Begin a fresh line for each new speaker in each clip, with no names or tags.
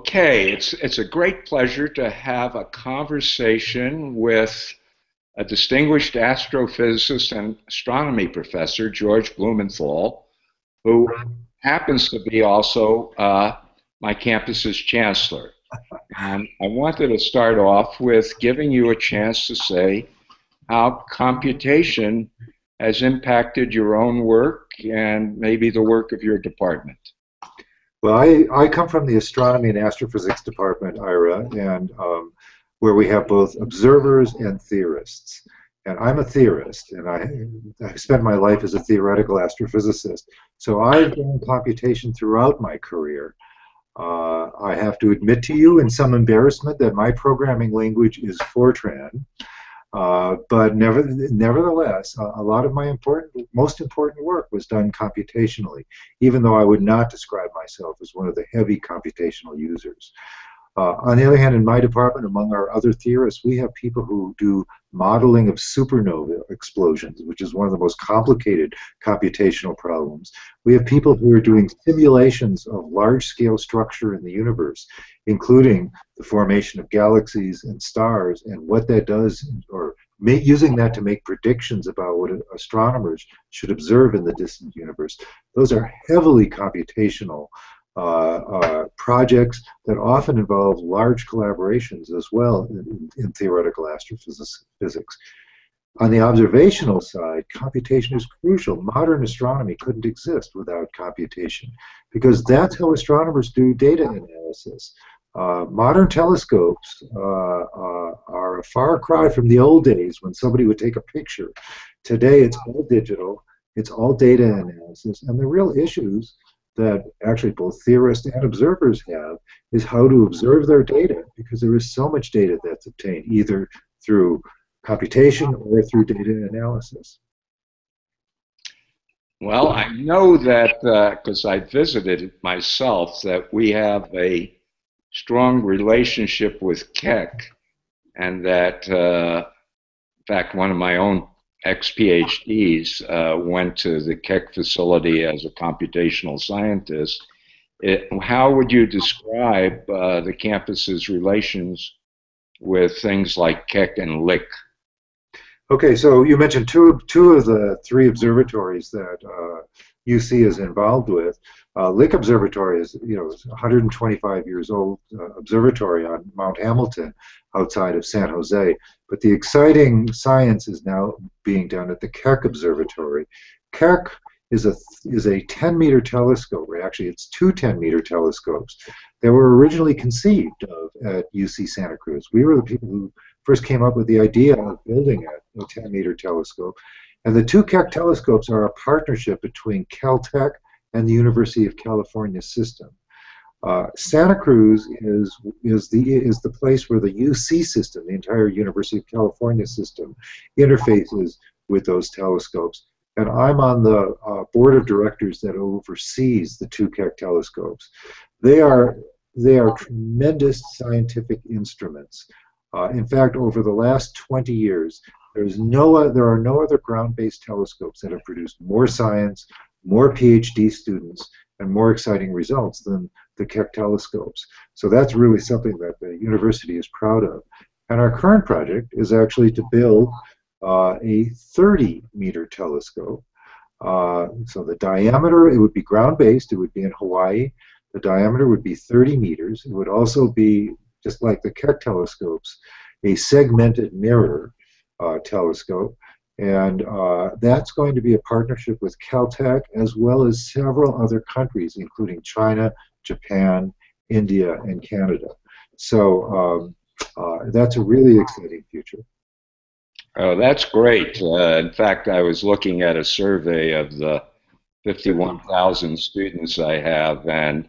Okay, it's it's a great pleasure to have a conversation with a distinguished astrophysicist and astronomy professor, George Blumenthal, who happens to be also uh, my campus's chancellor. And I wanted to start off with giving you a chance to say how computation has impacted your own work and maybe the work of your department.
Well, I, I come from the astronomy and astrophysics department, Ira, and um, where we have both observers and theorists. And I'm a theorist, and I, I spent my life as a theoretical astrophysicist. So I've done computation throughout my career. Uh, I have to admit to you, in some embarrassment, that my programming language is Fortran. Uh, but never, nevertheless, a, a, lot of my important, most important work was done computationally, even though I would not describe myself as one of the heavy computational users. Uh, on the other hand, in my department, among our other theorists, we have people who do modeling of supernova explosions, which is one of the most complicated computational problems. We have people who are doing simulations of large-scale structure in the universe, including the formation of galaxies and stars and what that does, or using that to make predictions about what astronomers should observe in the distant universe. Those are heavily computational projects that often involve large collaborations as well in, in theoretical astrophysics. On the observational side, computation is crucial. Modern astronomy couldn't exist without computation because that's how astronomers do data analysis. Uh, modern telescopes uh, uh, are a far cry from the old days when somebody would take a picture. Today it's all digital, it's all data analysis, and the real issues that actually both theorists and observers have is how to observe their data because there is so much data that's obtained either through computation or through data analysis.
Well, I know that because uh, I visited it myself that we have a strong relationship with Keck, and that, uh, in fact, one of my own ex-PhDs uh, went to the Keck facility as a computational scientist. It, how would you describe uh, the campus's relations with things like Keck and Lick?
Okay, so you mentioned two two of the three observatories that uh, UC is involved with. Uh, Lick Observatory is, you know, 125 years old uh, observatory on Mount Hamilton outside of San Jose. But the exciting science is now being done at the Keck Observatory. Keck is a is a 10 meter telescope, or actually it's two 10 meter telescopes that were originally conceived of at UC Santa Cruz. We were the people who first came up with the idea of building a, a 10 meter telescope. And the two Keck telescopes are a partnership between Caltech and the University of California system. Uh, Santa Cruz is is the is the place where the UC system, the entire University of California system, interfaces with those telescopes. And I'm on the uh, board of directors that oversees the two Keck telescopes. They are they are tremendous scientific instruments. Uh, in fact, over the last 20 years, there's no there are no other ground-based telescopes that have produced more science, more PhD students, and more exciting results than the Keck telescopes. So that's really something that the university is proud of. And our current project is actually to build uh, a 30 meter telescope. Uh, so the diameter, it would be ground based, it would be in Hawaii. The diameter would be 30 meters. It would also be, just like the Keck telescopes, a segmented mirror uh, telescope. And uh, that's going to be a partnership with Caltech as well as several other countries, including China, Japan, India, and Canada. So um, uh, that's a really exciting future.
Oh, that's great. Uh, in fact, I was looking at a survey of the 51,000 students I have, and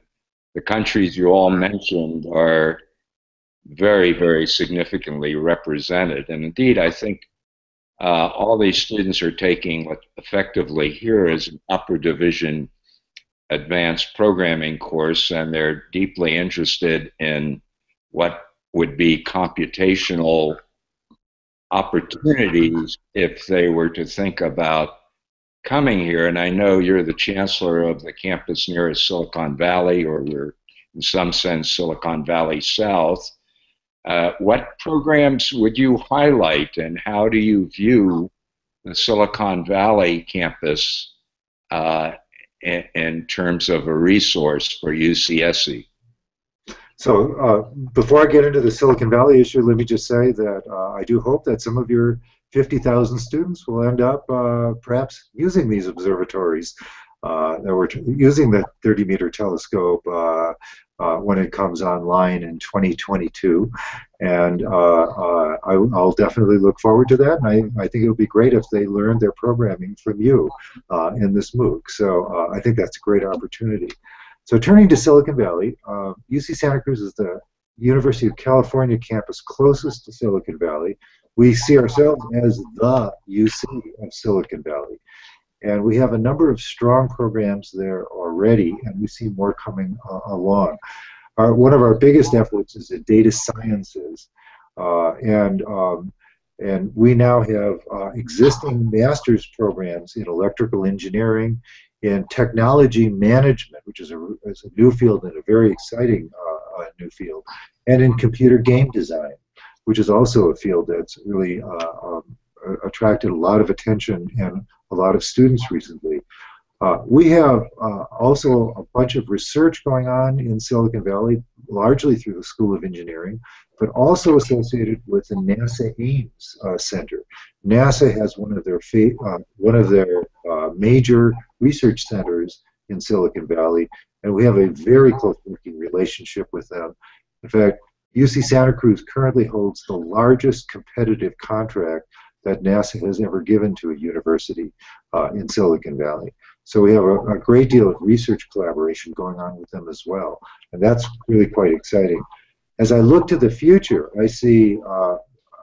the countries you all mentioned are very, very significantly represented. And indeed, I think uh, all these students are taking what effectively here is an upper division advanced programming course, and they're deeply interested in what would be computational opportunities if they were to think about coming here. And I know you're the chancellor of the campus nearest Silicon Valley, or we're in some sense, Silicon Valley South. Uh, what programs would you highlight, and how do you view the Silicon Valley campus uh, in, terms of a resource for UCSC?
So, uh, before I get into the Silicon Valley issue, let me just say that uh, I do hope that some of your 50,000 students will end up uh, perhaps using these observatories. Uh, that we're using the 30 meter telescope uh, uh, when it comes online in 2022. And uh, uh, I, will definitely look forward to that. And I, I think it would be great if they learned their programming from you uh, in this MOOC. So I think that's a great opportunity. So turning to Silicon Valley, UC Santa Cruz is the University of California campus closest to Silicon Valley. We see ourselves as the UC of Silicon Valley. And we have a number of strong programs there already, and we see more coming uh, along. Our, one of our biggest efforts is in data sciences, uh, and um, and we now have uh, existing master's programs in electrical engineering, in technology management, which is a, is a new field and a very exciting uh, uh, new field, and in computer game design, which is also a field that's really uh, um, attracted a lot of attention and a lot of students recently. Uh, we have uh, also a bunch of research going on in Silicon Valley, largely through the School of Engineering, but also associated with the NASA Ames uh, Center. NASA has one of their uh, one of their uh, major research centers in Silicon Valley, and we have a very close working relationship with them. In fact, UC Santa Cruz currently holds the largest competitive contract that NASA has ever given to a university uh, in Silicon Valley. So we have a, a, great deal of research collaboration going on with them as well, and that's really quite exciting. As I look to the future, I see uh,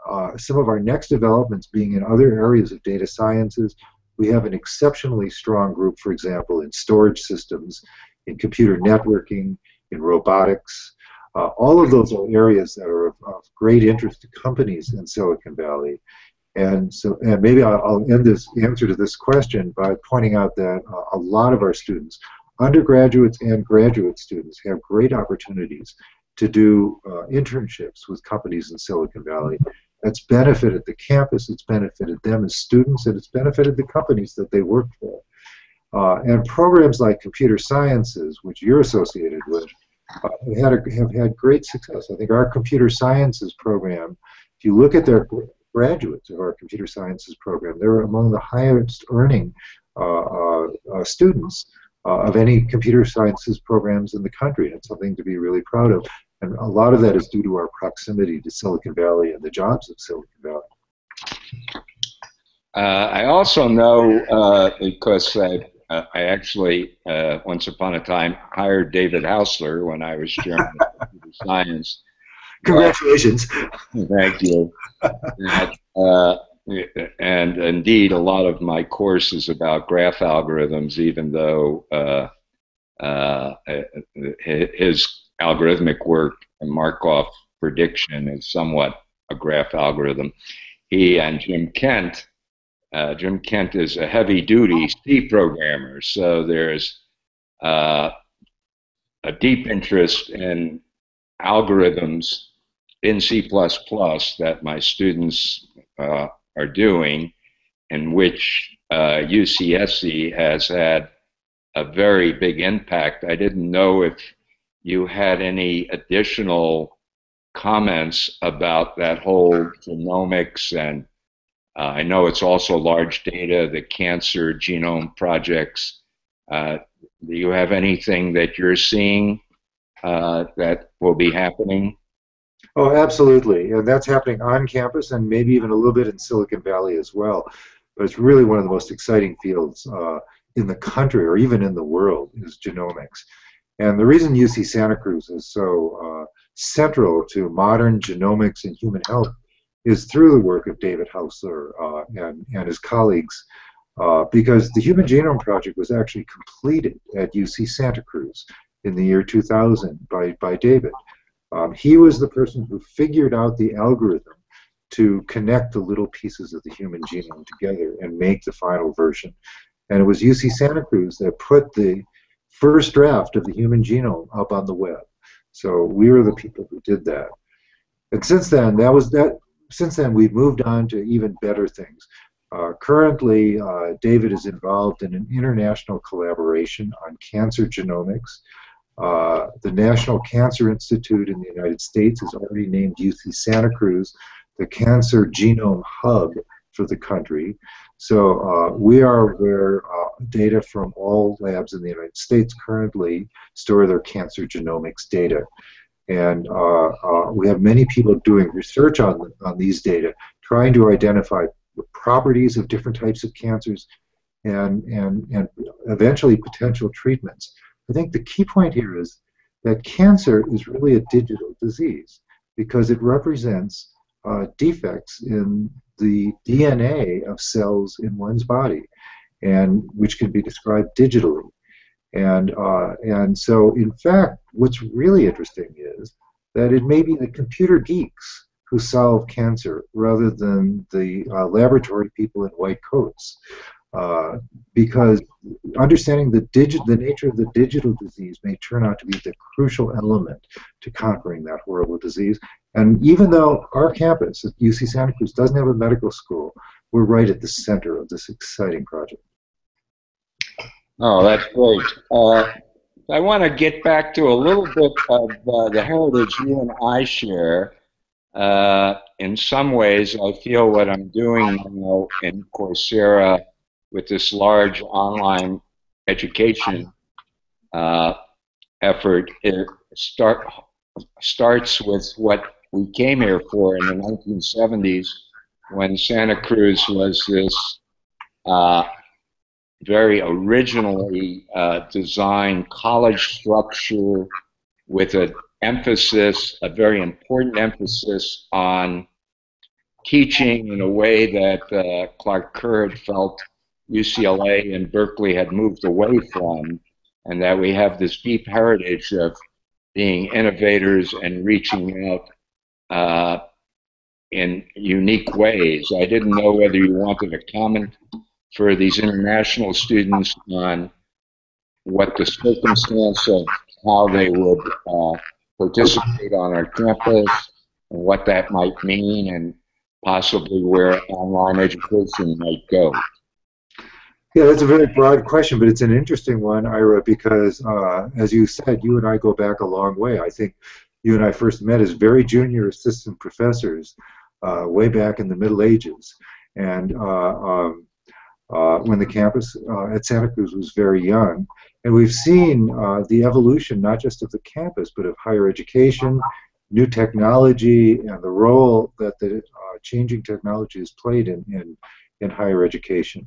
uh, some of our next developments being in other areas of data sciences. We have an exceptionally strong group, for example, in storage systems, in computer networking, in robotics. Uh, all of those are areas that are of, of great interest to companies in Silicon Valley. And so, and maybe I'll end this answer to this question by pointing out that uh, a lot of our students, undergraduates and graduate students, have great opportunities to do uh, internships with companies in Silicon Valley. That's benefited the campus, it's benefited them as students, and it's benefited the companies that they work for. Uh, and programs like computer sciences, which you're associated with, uh, have, had a, have had great success. I think our computer sciences program, if you look at their graduates of our computer sciences program. They're among the highest earning uh, uh, uh students of any computer sciences programs in the country. It's something to be really proud of. And a lot of that is due to our proximity to Silicon Valley and the jobs of Silicon Valley.
Uh, I also know uh, because I, uh, I actually, once upon a time, hired David Haussler when I was chairman of computer science
Congratulations.
Thank you. uh, and indeed, a lot of my course is about graph algorithms, even though uh, uh, his algorithmic work and Markov prediction is somewhat a graph algorithm. He and Jim Kent, uh, Jim Kent is a heavy duty C programmer, so there's uh, a deep interest in algorithms in C++ that my students uh, are doing, in which uh, UCSC has had a very big impact. I didn't know if you had any additional comments about that whole genomics and uh, I know it's also large data, the cancer genome projects. Uh, do you have anything that you're seeing uh, that will be happening?
Oh, absolutely. And that's happening on campus and maybe even a little bit in Silicon Valley as well. But it's really one of the most exciting fields uh, in the country or even in the world is genomics. And the reason UC Santa Cruz is so uh, central to modern genomics and human health is through the work of David Haussler uh, and, and his colleagues. Uh, because the Human Genome Project was actually completed at UC Santa Cruz in the year 2000 by, by David. Um, he was the person who figured out the algorithm to connect the little pieces of the human genome together and make the final version. And it was UC Santa Cruz that put the first draft of the human genome up on the web. So we were the people who did that. And since then, that was that. Since then, we've moved on to even better things. Uh, currently, uh, David is involved in an international collaboration on cancer genomics. Uh, the National Cancer Institute in the United States has already named UC Santa Cruz the Cancer Genome Hub for the country. So uh, we are where uh, data from all labs in the United States currently store their cancer genomics data. And uh, we have many people doing research on, on these data, trying to identify the properties of different types of cancers and, and, and eventually potential treatments. I think the key point here is that cancer is really a digital disease because it represents uh, defects in the DNA of cells in one's body, and which can be described digitally. And uh, and so, in fact, what's really interesting is that it may be the computer geeks who solve cancer rather than the uh, laboratory people in white coats. Uh, because understanding the the nature of the digital disease may turn out to be the crucial element to conquering that horrible disease. And even though our campus at UC Santa Cruz doesn't have a medical school, we're right at the center of this exciting project.
Oh, that's great. Uh, I want to get back to a little bit of uh, the heritage you and I share. Uh, in some ways, I feel what I'm doing now in Coursera with this large online education uh, effort it start, starts with what we came here for in the 1970s when Santa Cruz was this uh, very originally uh, designed college structure with an emphasis, a very important emphasis on teaching in a way that uh, Clark Kerr felt UCLA and Berkeley had moved away from, and that we have this deep heritage of being innovators and reaching out uh, in unique ways. I didn't know whether you wanted a comment for these international students on what the circumstance of how they would uh, participate on our campus and what that might mean and possibly where online education might go.
Yeah, that's a very broad question, but it's an interesting one, Ira, because uh, as you said, you and I go back a long way. I think you and I first met as very junior assistant professors uh, way back in the Middle Ages. And uh, um, uh, when the campus uh, at Santa Cruz was very young. And we've seen uh, the evolution not just of the campus, but of higher education, new technology, and the role that the changing technology has played in, in, in higher education.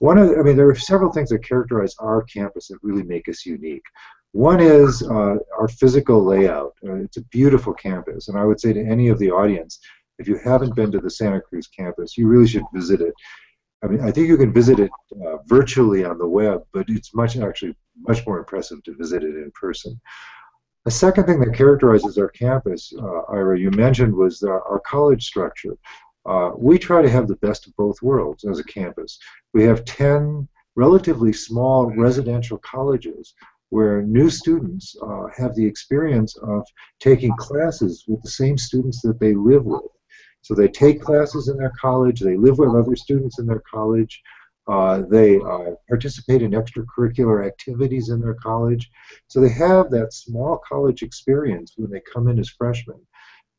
One of, the, I mean, there are several things that characterize our campus that really make us unique. One is uh, our physical layout. Uh, it's a beautiful campus, and I would say to any of the audience, if you haven't been to the Santa Cruz campus, you really should visit it. I mean, I think you can visit it uh, virtually on the web, but it's much actually much more impressive to visit it in person. The second thing that characterizes our campus, uh, Ira, you mentioned, was our, our college structure. Uh, we try to have the best of both worlds as a campus. We have 10 relatively small residential colleges where new students uh, have the experience of taking classes with the same students that they live with. So they take classes in their college, they live with other students in their college, uh, they uh, participate in extracurricular activities in their college. So they have that small college experience when they come in as freshmen.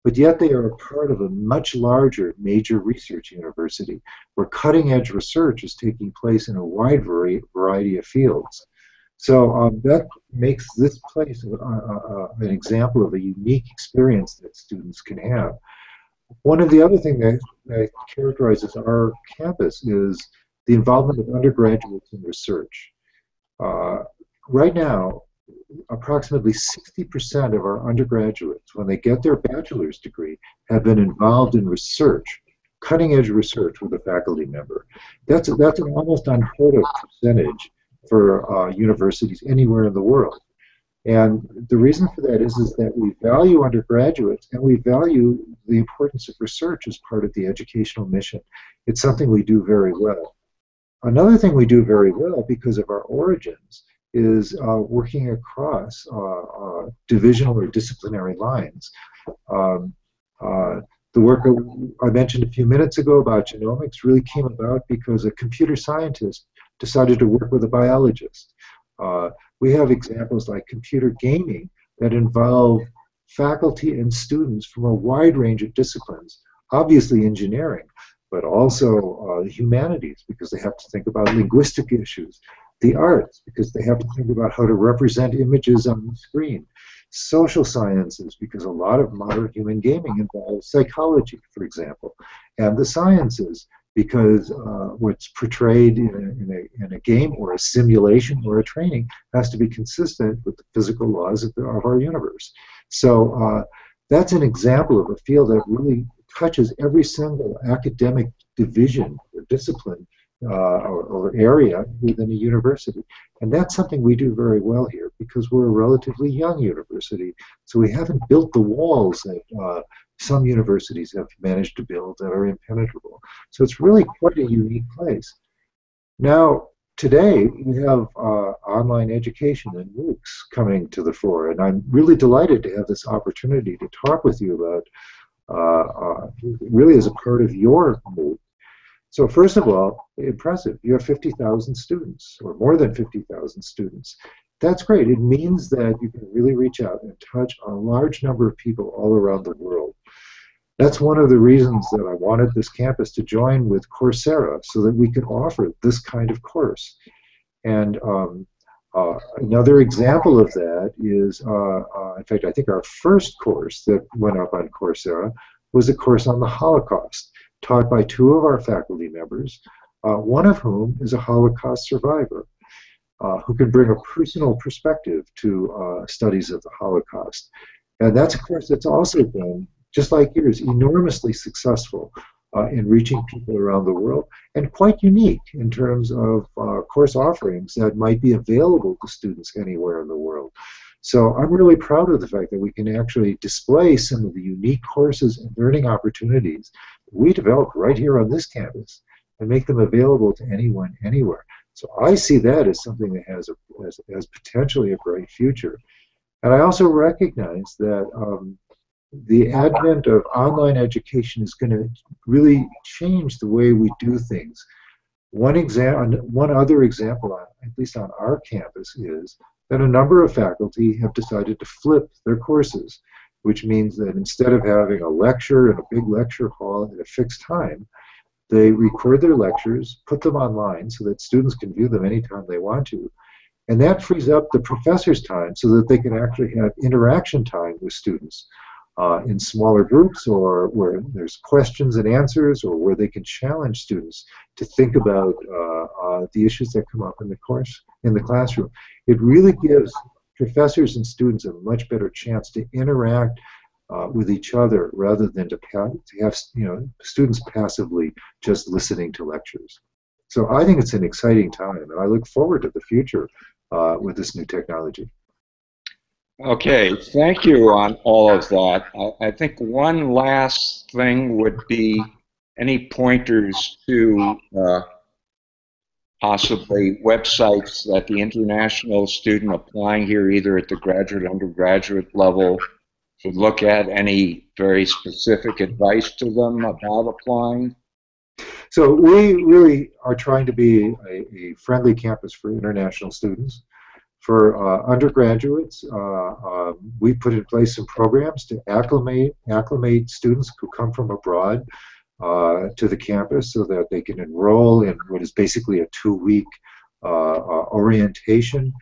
But yet they are a part of a much larger major research university where cutting edge research is taking place in a wide variety of fields. So um, that makes this place uh, uh, uh, an example of a unique experience that students can have. One of the other things that, that characterizes our campus is the involvement of undergraduates in research. Uh, right now, approximately 60% of our undergraduates, when they get their bachelor's degree, have been involved in research, cutting edge research with a faculty member. That's, that's an almost unheard of percentage for uh, universities anywhere in the world. And the reason for that is, is that we value undergraduates and we value the importance of research as part of the educational mission. It's something we do very well. Another thing we do very well because of our origins is uh, working across uh, uh, divisional or disciplinary lines. Um, uh, the work I mentioned a few minutes ago about genomics really came about because a computer scientist decided to work with a biologist. Uh, we have examples like computer gaming that involve faculty and students from a wide range of disciplines, obviously engineering, but also uh, humanities because they have to think about linguistic issues, the arts because they have to think about how to represent images on the screen, social sciences because a lot of modern human gaming involves psychology, for example, and the sciences because uh, what's portrayed in a, in, a, in a, game or a simulation or a training has to be consistent with the physical laws of, the, of our universe. So uh, that's an example of a field that really touches every single academic division or discipline uh, or, or, area within a university. And that's something we do very well here because we're a relatively young university. So we haven't built the walls that uh, some universities have managed to build that are impenetrable. So it's really quite a unique place. Now, today we have uh, online education and MOOCs coming to the fore, and I'm really delighted to have this opportunity to talk with you about uh, uh, really as a part of your MOOC. So first of all, impressive. You have 50,000 students, or more than 50,000 students. That's great. It means that you can really reach out and touch a large number of people all around the world. That's one of the reasons that I wanted this campus to join with Coursera so that we could offer this kind of course. And um, uh, another example of that is, uh, uh, in fact, I think our first course that went up on Coursera was a course on the Holocaust, taught by two of our faculty members, uh, one of whom is a Holocaust survivor, uh, who can bring a personal perspective to uh, studies of the Holocaust. And that's a course that's also been just like yours, enormously successful uh, in reaching people around the world and quite unique in terms of uh, course offerings that might be available to students anywhere in the world. So I'm really proud of the fact that we can actually display some of the unique courses and learning opportunities we develop right here on this campus and make them available to anyone, anywhere. So I see that as something that has, a, has potentially a bright future. And I also recognize that um, the advent of online education is going to really change the way we do things. One example, one other example, at least on our campus, is that a number of faculty have decided to flip their courses, which means that instead of having a lecture in a big lecture hall at a fixed time, they record their lectures, put them online so that students can view them anytime they want to, and that frees up the professor's time so that they can actually have interaction time with students uh, in smaller groups or where there's questions and answers or where they can challenge students to think about uh, uh, the issues that come up in the course in the classroom. It really gives professors and students have a much better chance to interact uh, with each other rather than to, to have you know students passively just listening to lectures. So I think it's an exciting time, and I look forward to the future uh, with this new technology.
Okay, thank you on all of that. I, I, think one last thing would be any pointers to uh, possibly websites that the international student applying here, either at the graduate undergraduate level, should look at any very specific advice to them about applying?
So we really are trying to be a, a friendly campus for international students. For uh, undergraduates, uh, uh, we put in place some programs to acclimate, acclimate students who come from abroad uh, to the campus so that they can enroll in what is basically a two-week uh, uh, orientation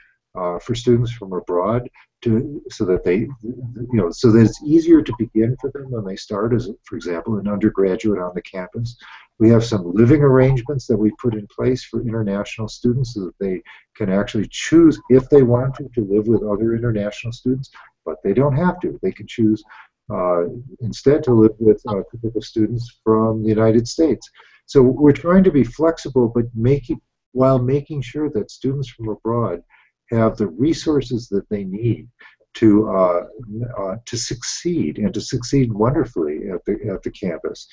for students from abroad to, so that they, you know, so that it's easier to begin for them when they start as, for example, an undergraduate on the campus. We have some living arrangements that we put in place for international students so that they can actually choose, if they want to, to live with other international students, but they don't have to. They can choose uh, instead to live with uh, typical students from the United States. So we're trying to be flexible, but making while making sure that students from abroad have the resources that they need to uh, uh, to succeed and to succeed wonderfully at the at the campus.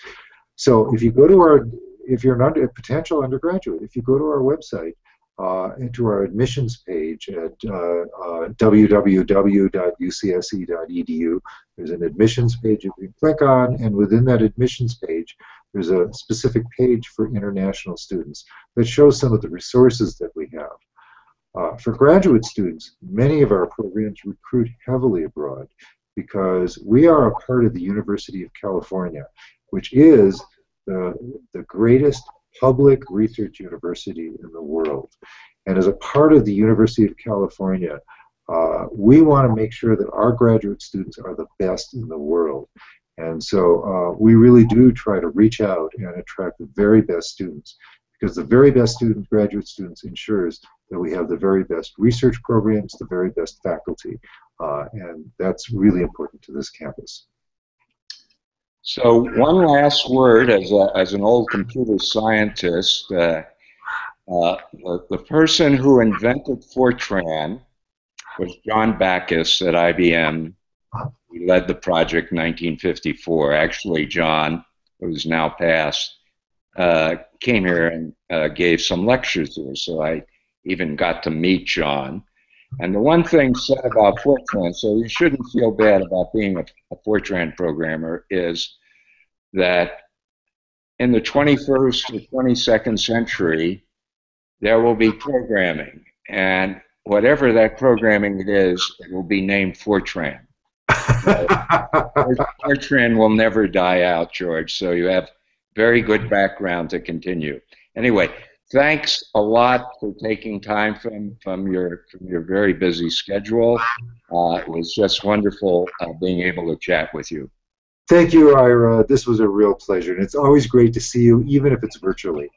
So if you go to our if you're an under, a potential undergraduate, if you go to our website, uh, into our admissions page at uh, uh, www.ucsc.edu. There's an admissions page you can click on, and within that admissions page, there's a specific page for international students that shows some of the resources that we have. Uh, for graduate students, many of our programs recruit heavily abroad because we are a part of the University of California, which is the, the greatest public research university in the world. And as a part of the University of California, uh, we want to make sure that our graduate students are the best in the world. And so uh, we really do try to reach out and attract the very best students because the very best students, graduate students, ensures that we have the very best research programs, the very best faculty, uh, and that's really important to this campus.
So one last word, as, a, as an old computer scientist, uh, uh, the, the, person who invented Fortran was John Backus at IBM. He led the project in 1954. Actually, John, who's now passed, uh, came here and uh, gave some lectures here, so I even got to meet John. And the one thing said about Fortran, so you shouldn't feel bad about being a, a Fortran programmer, is that in the 21st or 22nd century, there will be programming. And whatever that programming it is, it will be named Fortran. Fortran will never die out, George, so you have very good background to continue. Anyway, thanks a lot for taking time from, from your from your very busy schedule. Uh, it was just wonderful uh, being able to chat with you.
Thank you, Ira. This was a real pleasure, and it's always great to see you, even if it's virtually.